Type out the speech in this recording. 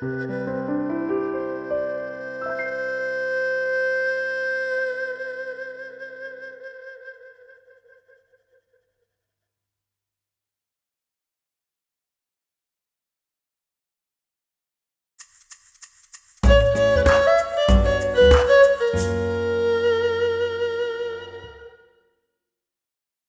Música